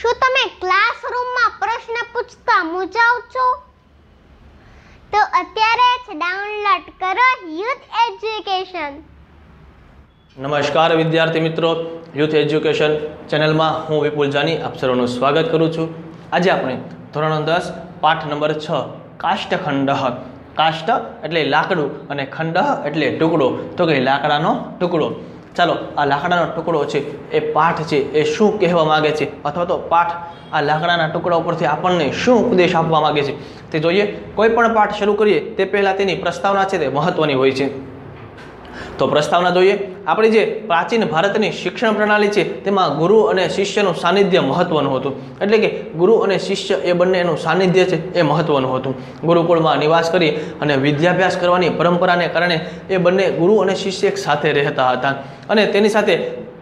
શું તમે ક્લાસરૂમમાં પ્રશ્ન પૂછતા મૂંઝાવ છો? તો અત્યારે જ ડાઉનલોડ કરો યુથ એજ્યુકેશન. નમસ્કાર વિદ્યાર્થી મિત્રો. યુથ એજ્યુકેશન ચેનલમાં હું વિપુલ જાની આપ સ્વાગત કરું છું. આજે આપણે ધોરણ દસ, પાઠ નંબર છ કાષ્ઠખંડ કાષ્ટ એટલે લાકડું અને ખંડ એટલે ટુકડો. તો કે લાકડાનો ટુકડો. ચાલો, આ લાકડાનો ટુકડો છે, એ પાઠ છે, એ શું કહેવા માગે છે? અથવા તો પાઠ આ લાકડાના ટુકડા ઉપરથી આપણને શું ઉપદેશ આપવા માગે છે? તે જોઈએ, કોઈ પણ પાઠ શરૂ કરીએ, તે પહેલાં તેની પ્રસ્તાવના છે તે મહત્વની હોય છે. તો પ્રસ્તાવના જોઈએ. આપણી જે પ્રાચીન ભારતની શિક્ષણ પ્રણાલી છે, તેમાં ગુરુ અને શિષ્યનું સાનિધ્ય મહત્વનું હતું. એટલે કે ગુરુ અને શિષ્ય એ બંનેનું સાનિધ્ય છે, એ મહત્વનું હતું. ગુરુકુળમાં નિવાસ કરી અને વિદ્યાભ્યાસ કરવાની પરંપરાને કારણે એ બંને ગુરુ અને શિષ્ય એક સાથે રહેતા હતા. અને તેની સાથે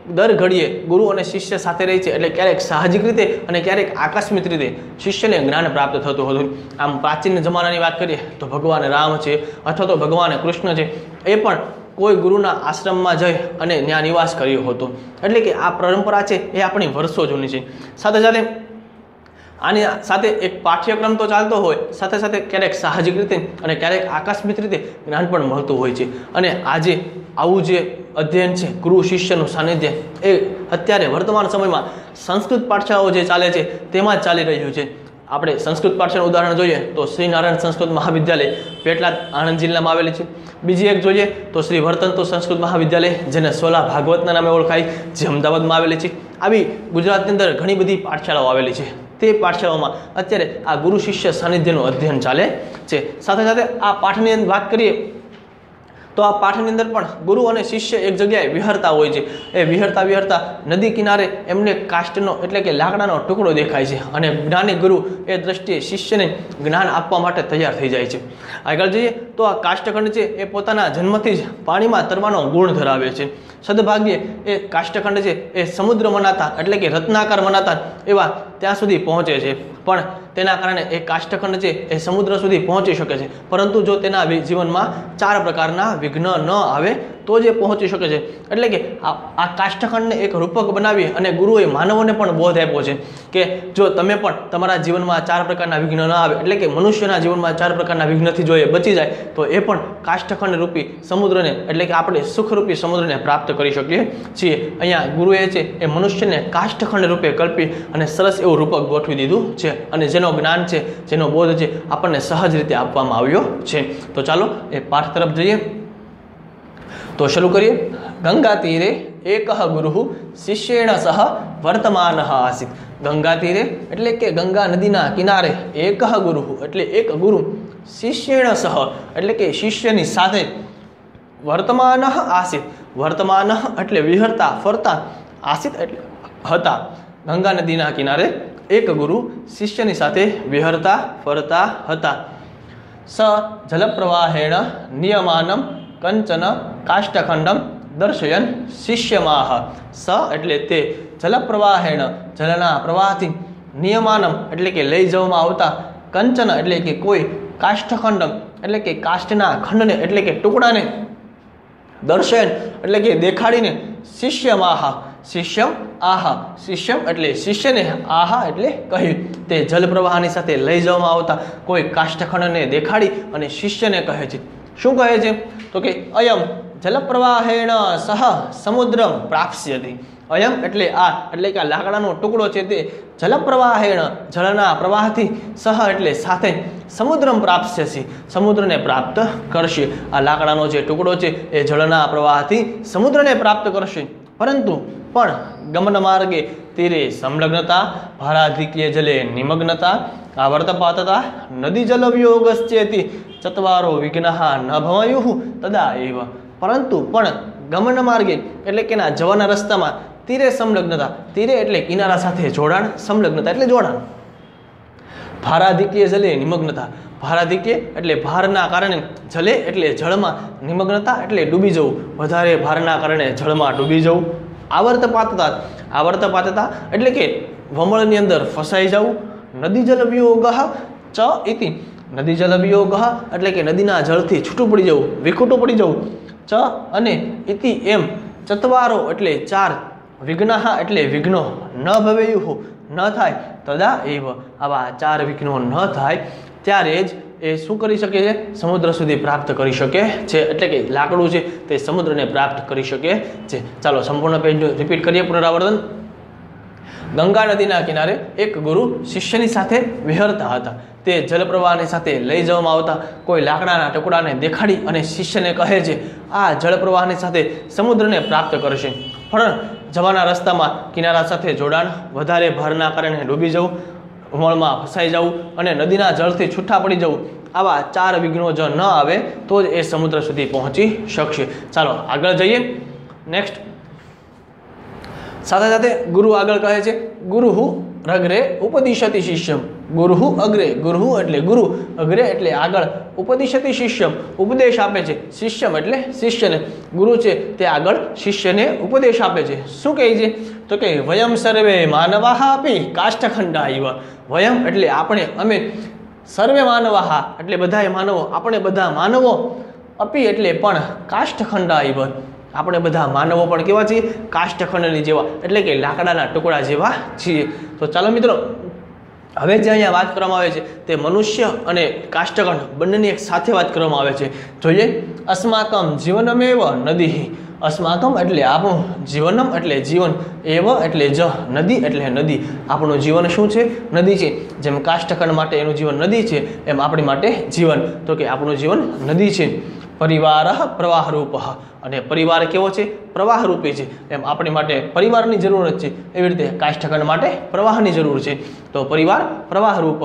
દર ઘડીએ ગુરુ અને શિષ્ય સાથે રહે છે, એટલે ક્યારેક સાહજિક રીતે અને ક્યારેક આકસ્મિક રીતે શિષ્યને જ્ઞાન પ્રાપ્ત થતું હતું. આમ પ્રાચીન જમાનાની વાત કરીએ, તો ભગવાન રામ છે, અથવા તો ભગવાન કૃષ્ણ છે, એ પણ કોઈ ગુરુના આશ્રમમાં જઈ અને ત્યાં નિવાસ કર્યો હતો. એટલે કે આ પરંપરા છે એ આપણી વર્ષો જૂની છે. સાથે સાથે આની સાથે એક પાઠ્યક્રમ તો ચાલતો હોય, સાથે સાથે ક્યારેક સાહજિક રીતે અને ક્યારેક આકસ્મિક રીતે જ્ઞાન પણ મળતું હોય છે. અને આજે આવું જે અધ્યયન છે, ગુરુ શિષ્યનું સાનિધ્ય, એ અત્યારે વર્તમાન સમયમાં સંસ્કૃત પાઠશાળાઓ જે ચાલે છે, તેમાં જ ચાલી રહ્યું છે. આપણે સંસ્કૃત પાઠશાળાનું ઉદાહરણ જોઈએ તો શ્રી નારાયણ સંસ્કૃત મહાવિદ્યાલય પેટલાદ આણંદ જિલ્લામાં આવેલી છે. બીજી એક જોઈએ તો શ્રી વર્તનતો સંસ્કૃત મહાવિદ્યાલય જેને સોલા ભાગવતના નામે ઓળખાય જે અમદાવાદમાં આવેલી છે. આવી ગુજરાતની અંદર ઘણી બધી પાઠશાળાઓ આવેલી છે. તે પાઠશાળાઓમાં અત્યારે આ ગુરુ શિષ્ય સાનિધ્યનું અધ્યયન ચાલે છે. સાથે સાથે આ પાઠની વાત કરીએ તો આ પાઠની અંદર પણ ગુરુ અને શિષ્ય એક જગ્યાએ વિહરતા હોય છે. એ વિહરતા વિહરતા નદી કિનારે એમને કાષ્ટનો એટલે કે લાકડાનો ટુકડો દેખાય છે અને જ્ઞાની ગુરુ એ દ્રષ્ટિએ શિષ્યને જ્ઞાન આપવા માટે તૈયાર થઈ જાય છે. આગળ જઈએ તો આ કાષ્ટખંડ છે એ પોતાના જન્મથી જ પાણીમાં તરવાનો ગુણ ધરાવે છે. સદભાગ્યે એ કાષ્ટખંડ છે એ સમુદ્ર મનાતા એટલે કે રત્નાકાર મનાતા એવા ત્યાં સુધી પહોંચે છે. પણ તેના કારણે એ કાષ્ટખંડ છે, એ સમુદ્ર સુધી પહોંચી શકે છે. પરંતુ જો તેના જીવનમાં ચાર પ્રકારના વિઘ્ન ન આવે, તો જ એ પહોંચી શકે છે. એટલે કે આ કાષ્ટખંડને એક રૂપક બનાવી અને ગુરુએ માનવોને પણ બોધ આપ્યો છે કે જો તમે પણ તમારા જીવનમાં ચાર પ્રકારના વિઘ્ન ન આવે, એટલે કે મનુષ્યના જીવનમાં ચાર પ્રકારના વિઘ્નથી જો એ બચી જાય, તો એ પણ કાષ્ટખંડ રૂપી સમુદ્રને, એટલે કે આપણે સુખરૂપી સમુદ્રને પ્રાપ્ત કરી શકીએ છીએ. અહીંયા ગુરુએ છે એ મનુષ્યને કાષ્ટખંડ રૂપે કલ્પી અને સરસ એવું રૂપક ગોઠવી દીધું છે અને જેનો જ્ઞાન છે, જેનો બોધ છે, આપણને સહજ રીતે આપવામાં આવ્યો છે. તો ચાલો એ પાઠ તરફ જઈએ. તો શરૂ કરીએ. ગંગા તીરે એક ગુરુ શિષ્યેણ સહ વર્તમાન આસિત. ગંગા તીરે એટલે કે ગંગા નદીના કિનારે એક ગુરુ એટલે એક ગુરુ શિષ્યેણ સહ એટલે કે શિષ્યની સાથે વર્તમાન આસિત. વર્તમાન એટલે વિહરતા, ફરતા, આસિત એટલે હતા. ગંગા નદીના કિનારે એક ગુરુ શિષ્યની સાથે વિહરતા, ફરતા હતા. સ જલપ્રવાહેણ નિયમાનમ કંચન કાષ્ટખંડમ દર્શયન શિષ્યમાહ. સ એટલે તે જલપ્રવાહેણ જલના પ્રવાહથી નિયમાનમ એટલે કે લઈ જવામાં આવતા, કંચન એટલે કે કોઈ કાષ્ઠખંડમ એટલે કે કાષ્ઠના ખંડને એટલે કે ટુકડાને દર્શન એટલે કે દેખાડીને શિષ્યમાહ. શિષ્યમ આહા. શિષ્યમ એટલે શિષ્યને આહા એટલે કહ્યું. તે જલ પ્રવાહની સાથે લઈ જવામાં આવતા કોઈ કાષ્ઠખંડને દેખાડી અને શિષ્યને કહે છે. શું કહે છે? તો કે અયમ જલપ્રવાહેણ સહ સમુદ્રમ પ્રાપ્સ્યતિ. અયમ એટલે આ, એટલે કે આ લાકડાનો ટુકડો છે તે જલપ્રવાહેણ, જળના પ્રવાહથી સહ એટલે સાથે સમુદ્રમ પ્રાપ્સ્યસી. સમુદ્રને પ્રાપ્ત કરશે. આ લાકડાનો જે ટુકડો છે એ જળના પ્રવાહથી સમુદ્રને પ્રાપ્ત કરશે. પરંતુ પણ ગમન માર્ગે તીરે સંલગ્નતા, ભારાધિક્ય જલે નિમગ્નતા આવર્તપાતતા નદી જલવ્યોગશ્ચેતી ચતવારો ચત્વારો વિઘ્ન ન ભવાયુ તદા એવ. પરંતુ પણ ગમન માર્ગે એટલે કે ના જવાના રસ્તામાં તીરે સંલગ્નતા, તીરે એટલે કિનારા સાથે જોડાણ, સંલગ્નતા એટલે જોડાણ. ભારાધિક્ય જલે નિમગ્નતા, ભારાધિક્ય એટલે ભારના કારણે જલે એટલે જળમાં નિમગ્નતા એટલે ડૂબી જવું. વધારે ભારના કારણે જળમાં ડૂબી જવું. આવર્તપાતતા આવર્તપાતતા એટલે કે વમળની અંદર ફસાઈ જવું નદી જલબીઓ ગહ ચ ઇતિ. નદી જલ ગહ એટલે કે નદીના જળથી છૂટું પડી જવું, વિખૂટું પડી જવું. ચ અને ઇતિ એમ ચતવારો એટલે ચાર વિઘ્નહા એટલે વિઘ્નો ન ભવેયુઃ ન થાય. તદા એવ. આવા ચાર વિઘ્નો ન થાય, ત્યારે જ એ શું કરી શકે છે? સમુદ્ર સુધી પ્રાપ્ત કરી શકે છે. એટલે કે લાકડું છે તે સમુદ્રને પ્રાપ્ત કરી શકે છે. ચાલો, સંપૂર્ણ પેજ રિપીટ કરીએ પુનરાવર્તન. ગંગા નદીના કિનારે એક ગુરુ શિષ્યની સાથે વિહરતા હતા. તે જલપ્રવાહની સાથે લઈ જવામાં આવતા કોઈ લાકડાના ટુકડાને દેખાડી અને શિષ્યને કહે છે, આ જળપ્રવાહની સાથે સમુદ્રને પ્રાપ્ત કરશે. પણ જવાના રસ્તામાં કિનારા સાથે જોડાણ. વધારે ભારના કારણે ડૂબી જવું. ઉમળમાં ફસાઈ જવું અને નદીના જળથી છૂટા પડી જવું આવા ચાર વિઘ્નો જો ન આવે, તો જ એ સમુદ્ર સુધી પહોંચી શકશે. ચાલો, આગળ જઈએ. નેક્સ્ટ સાથે સાથે ગુરુ આગળ કહે છે, ગુરુ રગ્રે ઉપદિશતિ શિષ્યમ. ગુરુ અગ્રે. ગુરુ એટલે ગુરુ, અગ્રે એટલે આગળ. ઉપદિશતિ શિષ્યમ. ઉપદેશ આપે છે. શિષ્યમ એટલે શિષ્યને. ગુરુ છે તે આગળ શિષ્યને ઉપદેશ આપે છે. શું કહે છે? તો કે વયમ સર્વે માનવા આપી કાષ્ઠખંડા આવ્યા વયમ એટલે આપણે, અમે સર્વે માનવાહા, એટલે બધાએ માનવો, આપણે બધા માનવો, અપી એટલે પણ કાષ્ઠખંડા ઇવ આપણે બધા માનવો પણ કેવા છીએ? કાષ્ઠખંડની જેવા. એટલે કે લાકડાના ટુકડા જેવા છીએ. તો ચાલો મિત્રો, હવે જે અહીંયા વાત કરવામાં આવે છે, તે મનુષ્ય અને કાષ્ઠખંડ બંનેની એક સાથે વાત કરવામાં આવે છે. જોઈએ, અસ્માકમ જીવનમેવ નદી. અસ્માકમ એટલે આપણું જીવનમ એટલે જીવન. એવ એટલે જ નદી એટલે નદી. આપણું જીવન શું છે? નદી છે. જેમ કાષ્ઠખંડ માટે એનું જીવન નદી છે, એમ આપણી માટે જીવન. તો કે આપણું જીવન નદી છે. પરિવાર પ્રવાહરૂપ. અને પરિવાર કેવો છે? પ્રવાહરૂપે છે. એમ આપણી માટે પરિવારની જરૂરત છે. એવી રીતે કાષ્ઠખંડ માટે પ્રવાહની જરૂર છે. તો પરિવાર પ્રવાહરૂપ.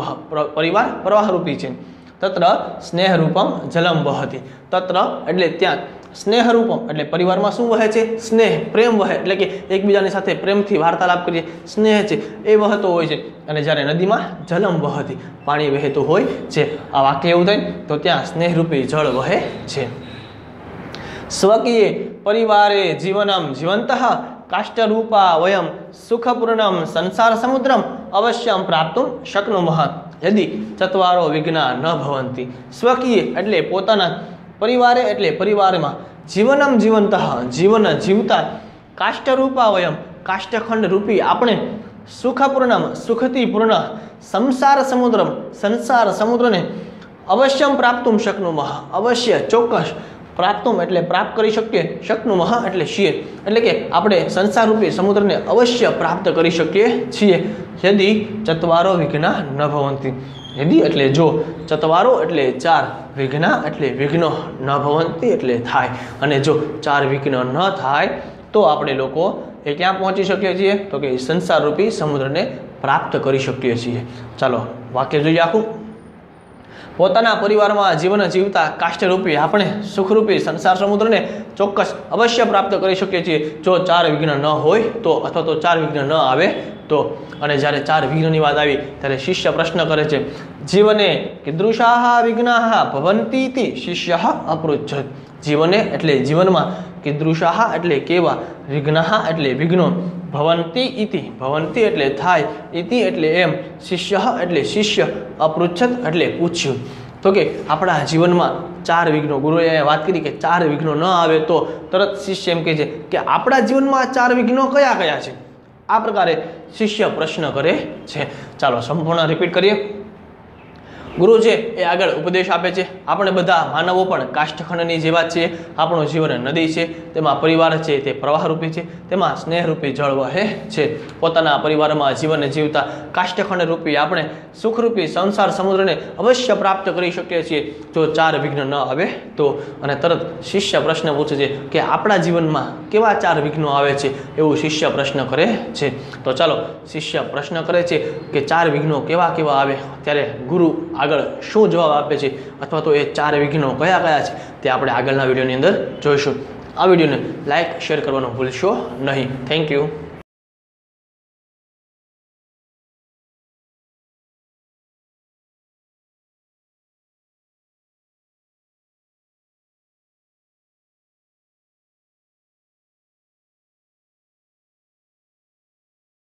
પરિવાર પ્રવાહરૂપી છે. તત્ર સ્નેહરૂપમ જલમ વહતી. તત્ર એટલે ત્યાં સ્નેહરૂપમ, એટલે પરિવારમાં શું વહે છે? સ્નેહ, પ્રેમ વહે, એટલે કે એકબીજાની સાથે પ્રેમથી વાર્તાલાપ કરીએ. સ્નેહ છે, એ વહેતો હોય છે. અને જ્યારે નદીમાં જલમ વહતી, પાણી વહેતું હોય છે. આ વાક્ય એવું થાય તો ત્યાં સ્નેહરૂપી જળ વહે છે. સ્વકીય પરિવારે જીવનમ જીવંત, કાષ્ટરૂપા વયમ સુખપૂર્ણમ સંસાર સમુદ્રમ અવશ્યમ પ્રાપ્તું શક્નુમઃ. યદિ ચત્વારો વિઘ્ના ન ભવંતી. સ્વકીય એટલે પોતાના પરિવારે એટલે પરિવારમાં જીવનમ જીવંત, જીવન જીવતા કાષ્ટરૂપા વયમ કાષ્ટખંડ રૂપી આપણે સુખપૂર્ણમ સુખથી પૂર્ણ સંસાર સમુદ્રમ, સંસાર સમુદ્રને અવશ્યમ પ્રાપ્તુમ શકનુમઃ. અવશ્ય, ચોક્કસ પ્રાપ્તુમ એટલે પ્રાપ્ત કરી શકીએ, શકનુમઃ એટલે છીએ. એટલે કે આપણે સંસાર રૂપી સમુદ્રને અવશ્ય પ્રાપ્ત કરી શકીએ છીએ. યદિ ચત્વારો વિઘ્ના ન ભવંતી. યદિ એટલે જો ચતવારો એટલે ચાર વિઘ્ન એટલે વિઘ્નો ન ભવંતી એટલે થાય. અને જો ચાર વિઘ્ન ન થાય, તો આપણે લોકો એ ક્યાં પહોંચી શકીએ છીએ? તો કે સંસાર રૂપી સમુદ્રને પ્રાપ્ત કરી શકીએ છીએ. ચાલો, વાક્ય જોઈએ આખું. પોતાના પરિવારમાં જીવન જીવતા કાષ્ટરૂપી આપણે સુખરૂપી સંસાર સમુદ્રને ચોક્કસ અવશ્ય પ્રાપ્ત કરી શકીએ છીએ. જો ચાર વિઘ્ન ન હોય તો અથવા તો ચાર વિઘ્ન ન આવે તો. અને જ્યારે ચાર વિઘ્નની વાત આવી ત્યારે શિષ્ય પ્રશ્ન કરે છે, જીવને કીદૃશાહ વિઘ્નાહ ભવંતી શિષ્ય અપૃચ્છત. જીવને એટલે જીવનમાં કીદૃશાહ એટલે કેવા, વિઘ્નહા એટલે વિઘ્નો, ભવંતી ઇતિ, ભવંતી એટલે થાય, ઇતિ એટલે એમ, શિષ્ય એટલે શિષ્ય અપૃચ્છત એટલે પૂછ્યું તો કે આપણા જીવનમાં ચાર વિઘ્નો, ગુરુએ વાત કરી કે ચાર વિઘ્નો ન આવે તો તરત શિષ્ય એમ કહે છે કે આપણા જીવનમાં ચાર વિઘ્નો કયા કયા છે? આ પ્રકારે શિષ્ય પ્રશ્ન કરે છે. ચાલો સંપૂર્ણ રિપીટ કરીએ. ગુરુ છે, એ આગળ ઉપદેશ આપે છે. આપણે બધા માનવો પણ કાષ્ઠખંડની જેવા છીએ આપણું જીવન નદી છે, તેમાં પરિવાર છે, તે પ્રવાહરૂપી છે, તેમાં સ્નેહરૂપી જળ વહે છે. પોતાના પરિવારમાં જીવન જીવતા કાષ્ઠખંડ રૂપી આપણે સુખરૂપી સંસાર સમુદ્રને અવશ્ય પ્રાપ્ત કરી શકીએ છીએ. જો ચાર વિઘ્ન ન આવે તો. અને તરત શિષ્ય પ્રશ્ન પૂછે છે કે આપણા જીવનમાં કેવા ચાર વિઘ્નો આવે છે? એવું શિષ્ય પ્રશ્ન કરે છે. તો ચાલો, શિષ્ય પ્રશ્ન કરે છે કે ચાર વિઘ્નો કેવા કેવા આવે? ત્યારે ગુરુ આગળ શું જવાબ આપે છે અથવા તો એ ચાર વિઘ્નો કયા કયા છે તે આપણે આગળના વિડીયોની અંદર જોઈશું. આ વિડીયોને લાઇક શેર કરવાનું ભૂલશો નહીં. Thank you